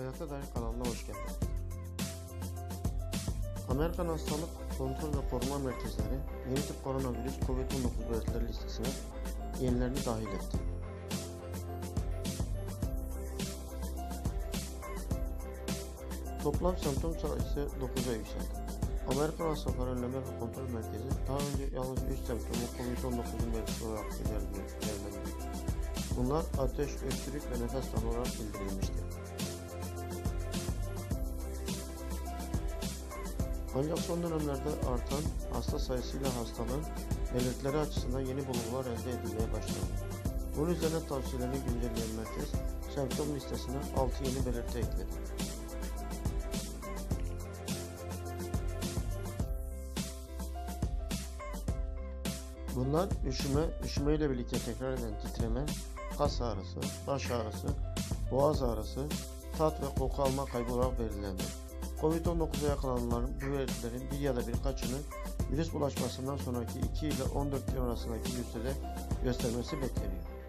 Hayata Dair kanalına hoş geldin. Amerikan Hastalık Kontrol ve Koruma Merkezleri yeni tip koronavirüs COVID-19 belirtileri listesine yenilerini dahil etti. Toplam semptom sayısı 9'a yükseldi. Amerikan Hastalıklar Önleme ve Kontrol Merkezi daha önce yalnız 3 semptomu COVID-19'un belirtisi olarak değerlendirdi. Bunlar ateş, öksürük ve nefes darlığı olarak bildirilmiştir. Ancak son dönemlerde artan hasta sayısıyla hastalığın belirtileri açısından yeni bulgular elde edilmeye başlandı. Bunun üzerine tavsiyelerini güncelleyen merkez, semptom listesine 6 yeni belirti ekledi. Bunlar üşüme, üşüme ile birlikte tekrar eden titreme, kas ağrısı, baş ağrısı, boğaz ağrısı, tat ve koku alma kaybı olarak belirlendi. Covid-19'a yakalananların bu belirtilerin bir ya da birkaçını virüs bulaşmasından sonraki 2 ile 14 gün arasındaki bir süre göstermesi bekleniyor.